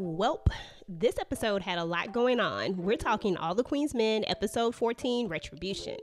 Welp, this episode had a lot going on. We're talking All the Queen's Men, episode 14, Retribution.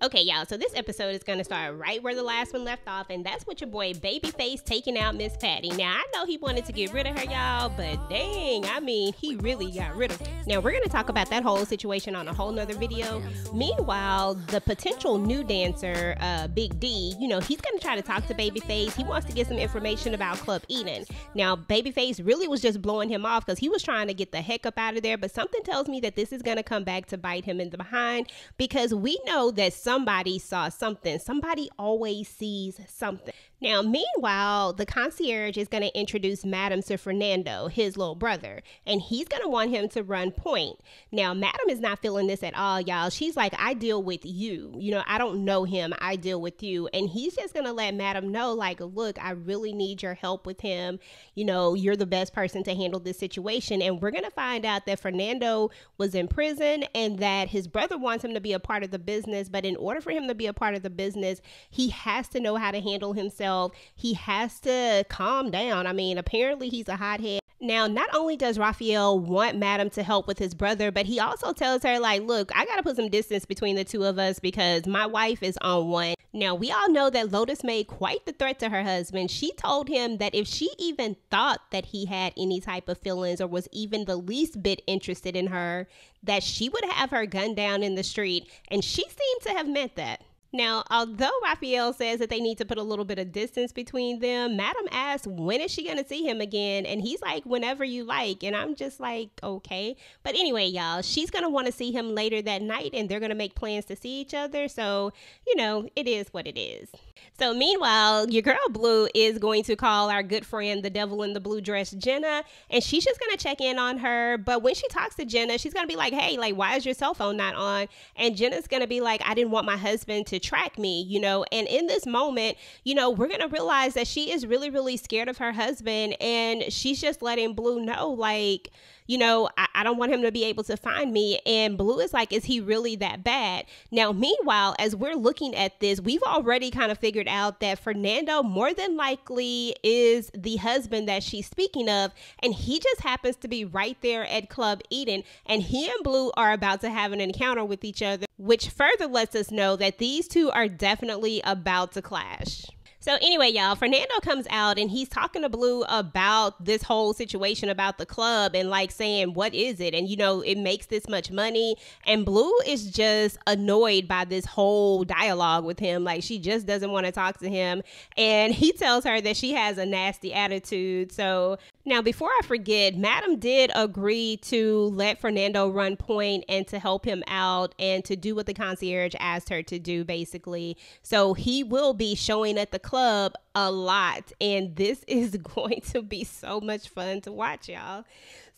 Okay, y'all, so this episode is going to start right where the last one left off, and that's with your boy Babyface taking out Miss Patty. Now, I know he wanted to get rid of her, y'all, but dang, I mean, he really got rid of her. Now, we're going to talk about that whole situation on a whole nother video. Meanwhile, the potential new dancer, uh, Big D, you know, he's going to try to talk to Babyface. He wants to get some information about Club Eden. Now, Babyface really was just blowing him off because he was trying to get the heck up out of there, but something tells me that this is going to come back to bite him in the behind because we know that somebody saw something. Somebody always sees something. Now, meanwhile, the concierge is going to introduce Madam to Fernando, his little brother, and he's going to want him to run point. Now, Madam is not feeling this at all, y'all. She's like, I deal with you. You know, I don't know him. I deal with you. And he's just going to let Madam know, like, look, I really need your help with him. You know, you're the best person to handle this situation. And we're going to find out that Fernando was in prison and that his brother wants him to be a part of the business. But in order for him to be a part of the business, he has to know how to handle himself He has to calm down. I mean, apparently he's a hothead. Now, not only does Raphael want Madam to help with his brother, but he also tells her, like, look, I got to put some distance between the two of us because my wife is on one. Now, we all know that Lotus made quite the threat to her husband. She told him that if she even thought that he had any type of feelings or was even the least bit interested in her, that she would have her gunned down in the street. And she seemed to have meant that. Now, although Raphael says that they need to put a little bit of distance between them, Madam asks, when is she going to see him again? And he's like, whenever you like. And I'm just like, okay. But anyway, y'all, she's going to want to see him later that night and they're going to make plans to see each other. So, you know, it is what it is. So, meanwhile, your girl Blue is going to call our good friend, the devil in the blue dress, Jenna, and she's just going to check in on her. But when she talks to Jenna, she's going to be like, hey, like, why is your cell phone not on? And Jenna's going to be like, I didn't want my husband to track me, you know. And in this moment, you know, we're going to realize that she is really, really scared of her husband. And she's just letting Blue know, like, you know, I, I, don't want him to be able to find me. And Blue is like, is he really that bad? Now, meanwhile, as we're looking at this, we've already kind of figured out that Fernando more than likely is the husband that she's speaking of. And he just happens to be right there at Club Eden. And he and Blue are about to have an encounter with each other, which further lets us know that these two are definitely about to clash. So anyway, y'all, Fernando comes out and he's talking to Blue about this whole situation about the club and like saying, what is it? And you know, it makes this much money. And Blue is just annoyed by this whole dialogue with him. Like she just doesn't want to talk to him. And he tells her that she has a nasty attitude. So now, before I forget, Madam did agree to let Fernando run point and to help him out and to do what the concierge asked her to do, basically. So he will be showing at the club a lot, and this is going to be so much fun to watch, y'all.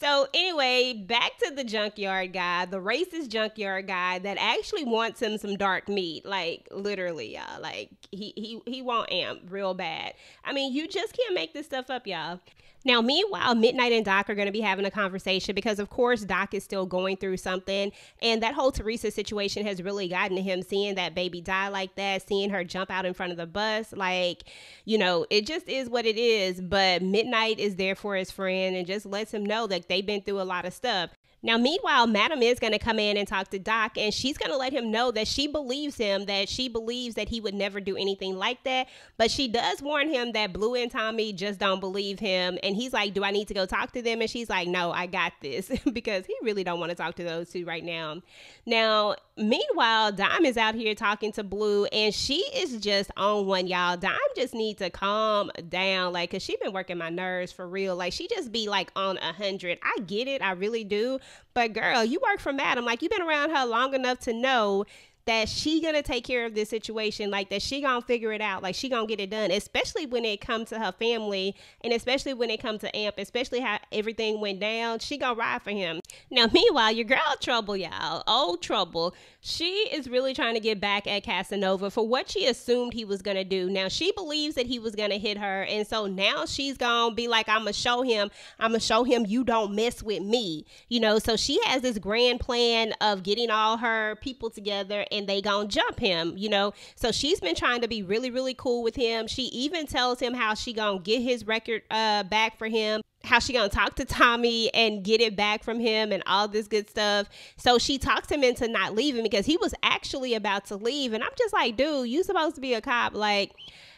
So anyway, back to the junkyard guy, the racist junkyard guy that actually wants him some dark meat, like literally, y'all. Like he he he want amp real bad. I mean, you just can't make this stuff up, y'all. Now, meanwhile, Midnight and Doc are going to be having a conversation because, of course, Doc is still going through something. And that whole Teresa situation has really gotten to him seeing that baby die like that, seeing her jump out in front of the bus. Like, you know, it just is what it is. But Midnight is there for his friend and just lets him know that they've been through a lot of stuff. Now, meanwhile, Madam is going to come in and talk to Doc, and she's going to let him know that she believes him, that she believes that he would never do anything like that. But she does warn him that Blue and Tommy just don't believe him. And he's like, Do I need to go talk to them? And she's like, No, I got this because he really don't want to talk to those two right now. Now, meanwhile, Dime is out here talking to Blue, and she is just on one, y'all. Dime just needs to calm down, like, cause she been working my nerves for real. Like, she just be like on a hundred. I get it, I really do. But girl, you work for Madam. Like you've been around her long enough to know that she gonna take care of this situation like that she gonna figure it out like she gonna get it done especially when it comes to her family and especially when it comes to amp especially how everything went down she gonna ride for him. Now meanwhile your girl trouble y'all old trouble. She is really trying to get back at casanova for what she assumed he was gonna do. Now she believes that he was gonna hit her and so now she's gonna be like i'm gonna show him i'm gonna show him you don't mess with me you know? So she has this grand plan of getting all her people together and they gonna jump him, you know. So she's been trying to be really, really cool with him. She even tells him how she gonna get his record uh, back for him how she gonna talk to Tommy and get it back from him and all this good stuff. So she talks him into not leaving because he was actually about to leave. And I'm just like, dude, you supposed to be a cop. Like,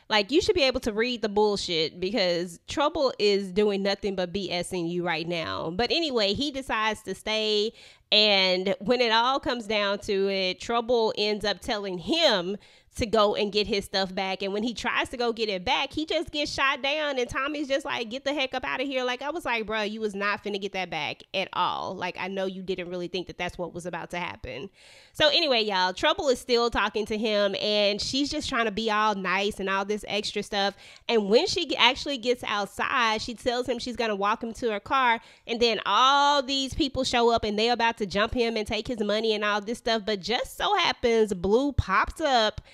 like you should be able to read the bullshit because trouble is doing nothing but BSing you right now. But anyway, he decides to stay and when it all comes down to it, trouble ends up telling him to go and get his stuff back. And when he tries to go get it back, he just gets shot down. And Tommy's just like, get the heck up out of here. Like, I was like, bro, you was not finna get that back at all. Like, I know you didn't really think that that's what was about to happen. So, anyway, y'all, Trouble is still talking to him and she's just trying to be all nice and all this extra stuff. And when she actually gets outside, she tells him she's gonna walk him to her car. And then all these people show up and they're about to jump him and take his money and all this stuff. But just so happens, Blue pops up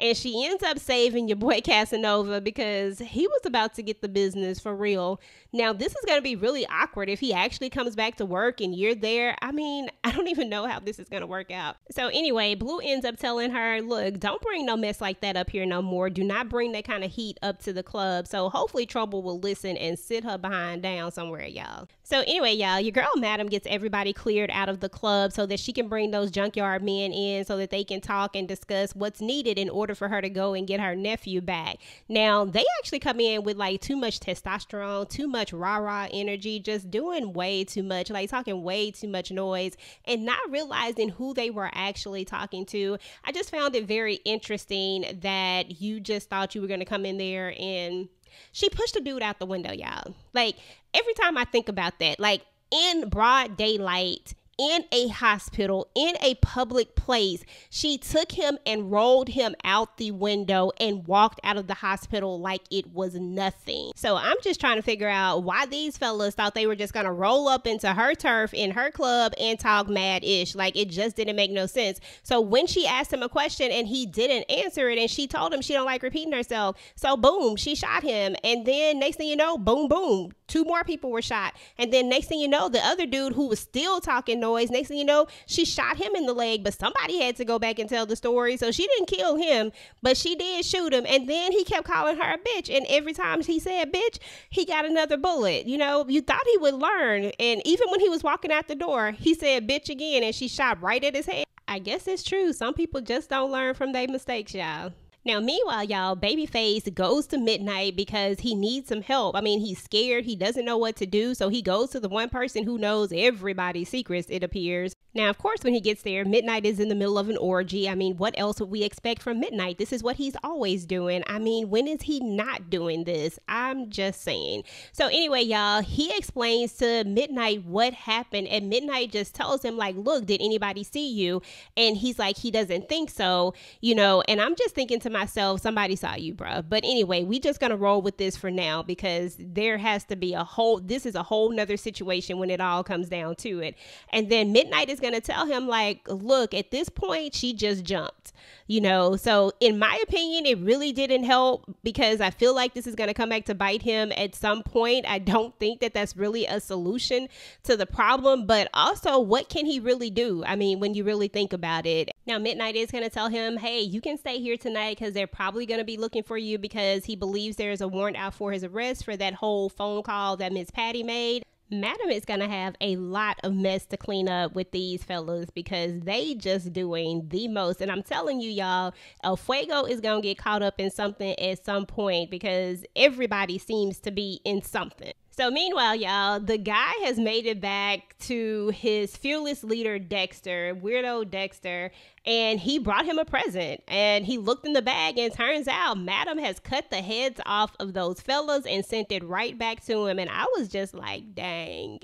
and she ends up saving your boy Casanova because he was about to get the business for real. Now, this is going to be really awkward if he actually comes back to work and you're there. I mean, I don't even know how this is going to work out. So, anyway, Blue ends up telling her, Look, don't bring no mess like that up here no more. Do not bring that kind of heat up to the club. So, hopefully, Trouble will listen and sit her behind down somewhere, y'all. So, anyway, y'all, your girl Madam gets everybody cleared out of the club so that she can bring those junkyard men in so that they can talk and discuss what's needed in order for her to go and get her nephew back. Now, they actually come in with like too much testosterone, too much rah rah energy, just doing way too much, like talking way too much noise and not realizing who they were actually talking to. I just found it very interesting that you just thought you were going to come in there and she pushed the dude out the window, y'all. Like every time I think about that, like in broad daylight, in a hospital, in a public place. She took him and rolled him out the window and walked out of the hospital like it was nothing. So I'm just trying to figure out why these fellas thought they were just gonna roll up into her turf in her club and talk mad ish. Like it just didn't make no sense. So when she asked him a question and he didn't answer it, and she told him she don't like repeating herself, so boom, she shot him. And then next thing you know, boom, boom, two more people were shot. And then next thing you know, the other dude who was still talking noise. Next thing you know, she shot him in the leg, but somebody had to go back and tell the story. So she didn't kill him, but she did shoot him. And then he kept calling her a bitch. And every time he said bitch, he got another bullet. You know, you thought he would learn. And even when he was walking out the door, he said bitch again and she shot right at his head. I guess it's true. Some people just don't learn from their mistakes, y'all. Now, meanwhile, y'all, Babyface goes to Midnight because he needs some help. I mean, he's scared. He doesn't know what to do. So he goes to the one person who knows everybody's secrets, it appears. Now, of course, when he gets there, Midnight is in the middle of an orgy. I mean, what else would we expect from Midnight? This is what he's always doing. I mean, when is he not doing this? I'm just saying. So, anyway, y'all, he explains to Midnight what happened, and Midnight just tells him, like, look, did anybody see you? And he's like, he doesn't think so, you know. And I'm just thinking to myself, somebody saw you, bro. But anyway, we just gonna roll with this for now because there has to be a whole. This is a whole nother situation when it all comes down to it. And then Midnight is gonna tell him like, look, at this point, she just jumped you know. So, in my opinion, it really didn't help because I feel like this is going to come back to bite him at some point. I don't think that that's really a solution to the problem, but also, what can he really do? I mean, when you really think about it. Now, Midnight is going to tell him, hey, you can stay here tonight because they're probably going to be looking for you because he believes there's a warrant out for his arrest for that whole phone call that Miss Patty made. Madam is going to have a lot of mess to clean up with these fellas because they just doing the most. And I'm telling you, y'all, El Fuego is going to get caught up in something at some point because everybody seems to be in something. So, meanwhile, y'all, the guy has made it back to his fearless leader, Dexter, weirdo Dexter, and he brought him a present. And he looked in the bag, and turns out Madam has cut the heads off of those fellas and sent it right back to him. And I was just like, dang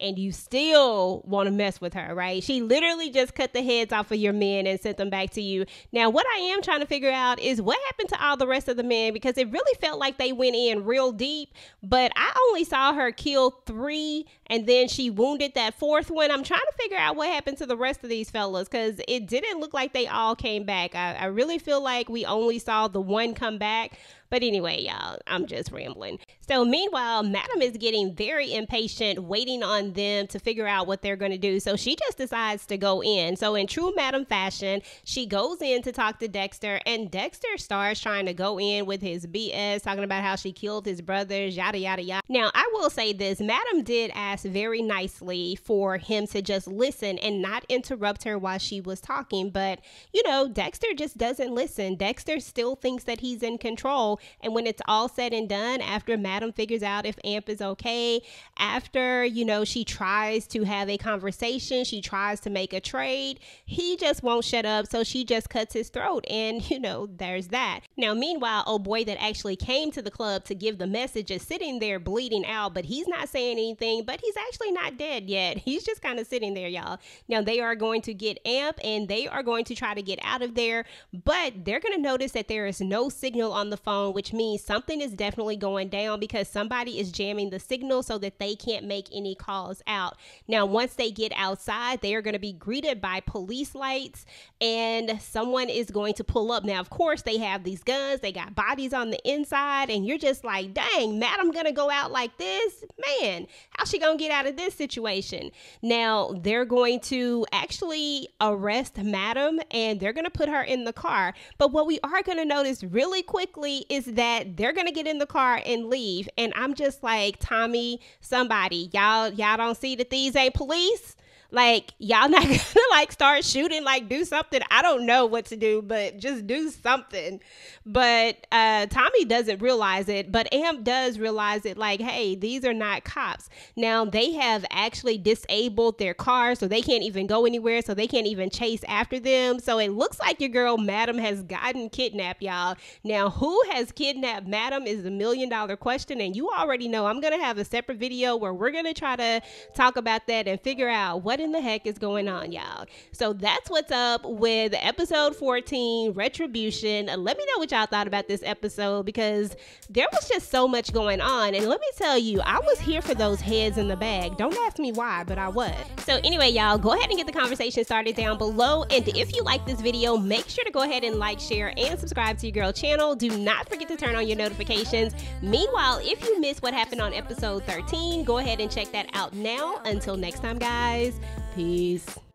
and you still want to mess with her, right? She literally just cut the heads off of your men and sent them back to you. Now, what I am trying to figure out is what happened to all the rest of the men because it really felt like they went in real deep, but I only saw her kill three and then she wounded that fourth one. I'm trying to figure out what happened to the rest of these fellas because it didn't look like they all came back. I, I really feel like we only saw the one come back, But anyway, y'all, I'm just rambling. So meanwhile, Madam is getting very impatient, waiting on them to figure out what they're going to do. So she just decides to go in. So in true Madam fashion, she goes in to talk to Dexter, and Dexter starts trying to go in with his BS, talking about how she killed his brothers, yada yada yada. Now I will say this: Madam did ask very nicely for him to just listen and not interrupt her while she was talking, but you know, Dexter just doesn't listen. Dexter still thinks that he's in control, and when it's all said and done, after Madam figures out if Amp is okay. After, you know, she tries to have a conversation, she tries to make a trade, he just won't shut up. So she just cuts his throat. And, you know, there's that. Now, meanwhile, oh boy that actually came to the club to give the message is sitting there bleeding out, but he's not saying anything, but he's actually not dead yet. He's just kind of sitting there, y'all. Now, they are going to get Amp and they are going to try to get out of there, but they're going to notice that there is no signal on the phone, which means something is definitely going down because somebody is jamming the signal so that they can't make any calls out. Now, once they get outside, they are going to be greeted by police lights and someone is going to pull up. Now, of course, they have these guns, they got bodies on the inside, and you're just like, dang, madam gonna go out like this? Man, how's she gonna get out of this situation? Now, they're going to actually arrest madam and they're gonna put her in the car. But what we are gonna notice really quickly is that they're gonna get in the car and leave. And I'm just like, Tommy, somebody, y'all, y'all don't see that these ain't police? Like, y'all not gonna like start shooting, like do something. I don't know what to do, but just do something. But uh, Tommy doesn't realize it, but Amp does realize it like, hey, these are not cops. Now they have actually disabled their car so they can't even go anywhere, so they can't even chase after them. So it looks like your girl Madam has gotten kidnapped, y'all. Now, who has kidnapped Madam is a million dollar question, and you already know I'm gonna have a separate video where we're gonna try to talk about that and figure out what what in the heck is going on, y'all? So that's what's up with episode 14, Retribution. Uh, let me know what y'all thought about this episode because there was just so much going on. And let me tell you, I was here for those heads in the bag. Don't ask me why, but I was. So anyway, y'all, go ahead and get the conversation started down below. And if you like this video, make sure to go ahead and like, share, and subscribe to your girl channel. Do not forget to turn on your notifications. Meanwhile, if you missed what happened on episode 13, go ahead and check that out now. Until next time, guys. Peace.